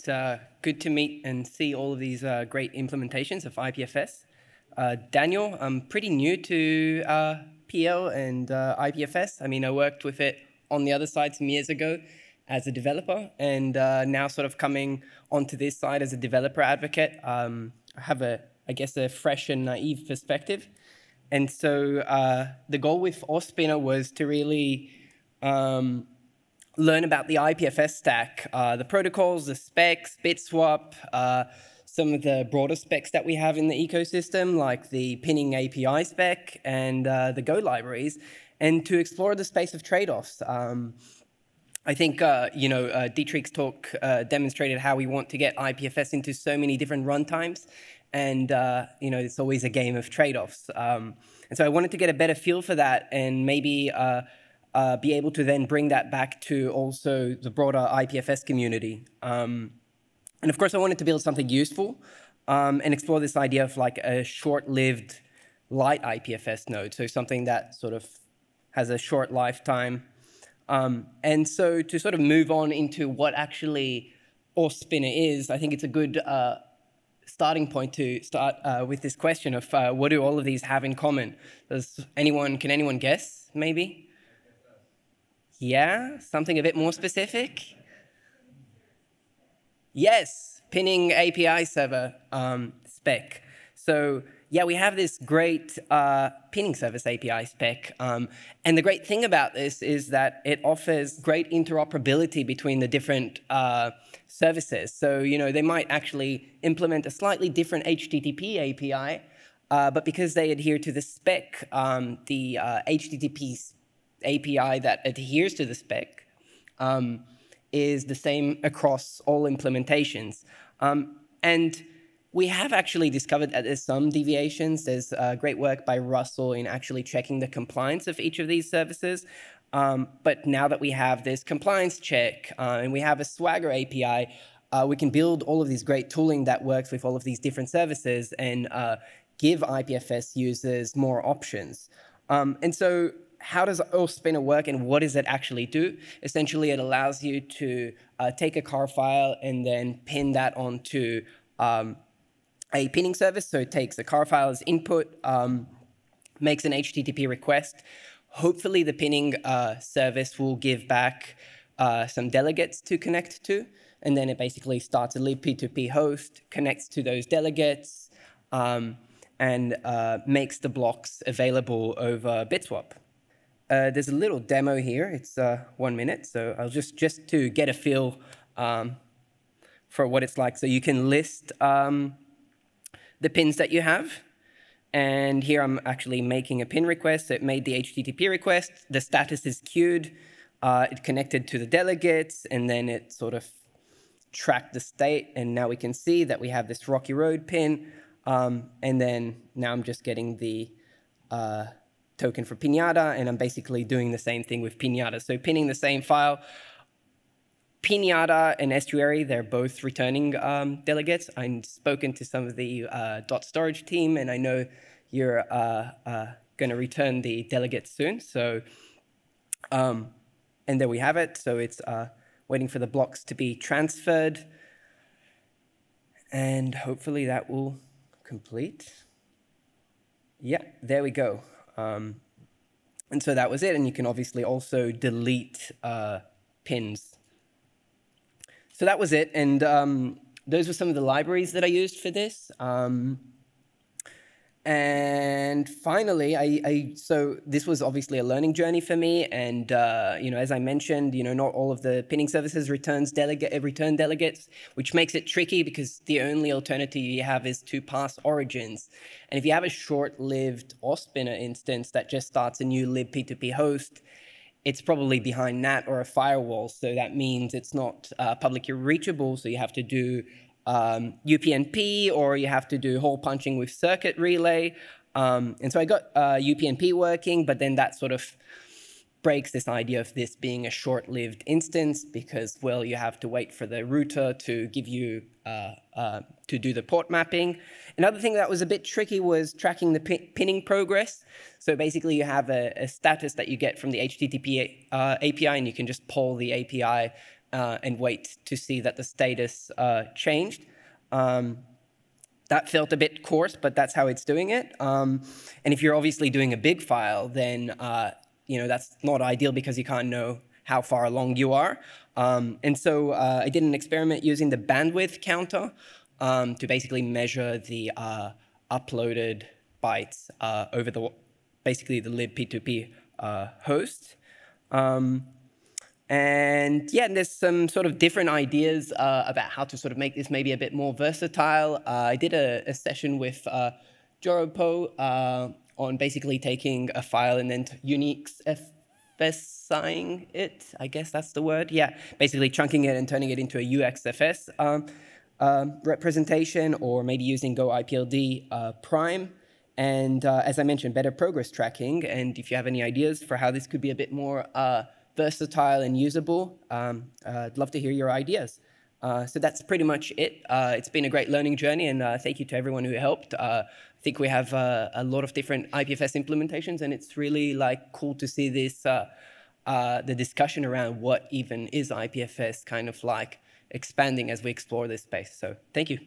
It's uh, good to meet and see all of these uh, great implementations of IPFS. Uh, Daniel, I'm pretty new to uh, PL and uh, IPFS. I mean, I worked with it on the other side some years ago as a developer, and uh, now sort of coming onto this side as a developer advocate. Um, I have a, I guess, a fresh and naive perspective. And so the goal with Auspinner was to really um, learn about the IPFS stack, uh, the protocols, the specs, BitSwap, uh, some of the broader specs that we have in the ecosystem, like the pinning API spec and uh, the Go libraries, and to explore the space of trade-offs. Um, I think, uh, you know, uh, Dietrich's talk uh, demonstrated how we want to get IPFS into so many different runtimes, and, you know, it's always a game of trade-offs. Um, and so I wanted to get a better feel for that and maybe uh, be able to then bring that back to also the broader IPFS community. Um, and of course, I wanted to build something useful um, and explore this idea of like a short-lived light IPFS node, so something that sort of has a short lifetime. Um, and so to sort of move on into what actually Auspinner is, I think it's a good uh, starting point to start uh, with this question of uh, what do all of these have in common? Does anyone, can anyone guess, maybe? Yeah, something a bit more specific? Yes, pinning API server um, spec. So yeah, we have this great uh, pinning service API spec. Um, and the great thing about this is that it offers great interoperability between the different uh, services. So, you know, they might actually implement a slightly different HTTP API, uh, but because they adhere to the spec, um, the HTTP uh, API that adheres to the spec um, is the same across all implementations. Um, and we have actually discovered that there's some deviations. There's uh, great work by Russell in actually checking the compliance of each of these services. Um, but now that we have this compliance check uh, and we have a Swagger API, uh, we can build all of these great tooling that works with all of these different services and uh, give IPFS users more options. Um, and so how does Auspinner work and what does it actually do? Essentially, it allows you to uh, take a car file and then pin that onto um, a pinning service. So it takes a car file as input, um, makes an HTTP request. Hopefully, the pinning uh, service will give back uh, some delegates to connect to. And then it basically starts a libp2p host, connects to those delegates, um, and uh, makes the blocks available over BitSwap. Uh, there's a little demo here. It's uh, one minute, so I'll just, just to get a feel um, for what it's like. So you can list um, the pins that you have. And here I'm actually making a pin request. So it made the HTTP request. The status is queued. Uh, it connected to the delegates, and then it sort of tracked the state. And now we can see that we have this Rocky Road pin. Um, and then now I'm just getting the uh, token for Pinata, and I'm basically doing the same thing with Pinata. So pinning the same file. Pinata and Estuary, they're both returning um, delegates. I've spoken to some of the uh, dot storage team, and I know you're uh, uh, going to return the delegates soon. So, um, and there we have it. So it's uh, waiting for the blocks to be transferred, and hopefully that will complete. Yeah, there we go. Um, and so that was it. And you can obviously also delete uh, pins. So that was it. And um, those were some of the libraries that I used for this. Um, and finally, I, I, so this was obviously a learning journey for me. And uh, you know, as I mentioned, you know, not all of the pinning services returns delegate return delegates, which makes it tricky because the only alternative you have is to pass origins. And if you have a short-lived Auspinner instance that just starts a new libp2p host, it's probably behind NAT or a firewall. So that means it's not uh, publicly reachable. So you have to do um, UPnP or you have to do hole punching with circuit relay. Um, and so I got uh, UPnP working, but then that sort of breaks this idea of this being a short-lived instance because, well, you have to wait for the router to give you, uh, uh, to do the port mapping. Another thing that was a bit tricky was tracking the pinning progress. So basically you have a, a, status that you get from the HTTP uh, API and you can just poll the API uh, and wait to see that the status uh, changed. Um, that felt a bit coarse, but that's how it's doing it. Um, and if you're obviously doing a big file, then uh, you know that's not ideal because you can't know how far along you are. Um, and so uh, I did an experiment using the bandwidth counter um, to basically measure the uh, uploaded bytes uh, over the basically the libp2p uh, host. Um, and yeah, and there's some sort of different ideas uh, about how to sort of make this maybe a bit more versatile. Uh, I did a, a session with uh, Jorropo uh, on basically taking a file and then Unix UnixFSing it, I guess that's the word. Yeah, basically chunking it and turning it into a UnixFS um, um, representation or maybe using Go IPLD uh, prime. And uh, as I mentioned, better progress tracking. And if you have any ideas for how this could be a bit more versatile and usable, um, uh, I'd love to hear your ideas. Uh, so that's pretty much it. Uh, it's been a great learning journey, and uh, thank you to everyone who helped. Uh, I think we have uh, a lot of different IPFS implementations, and it's really like cool to see this the discussion around what even is IPFS kind of like expanding as we explore this space. So thank you.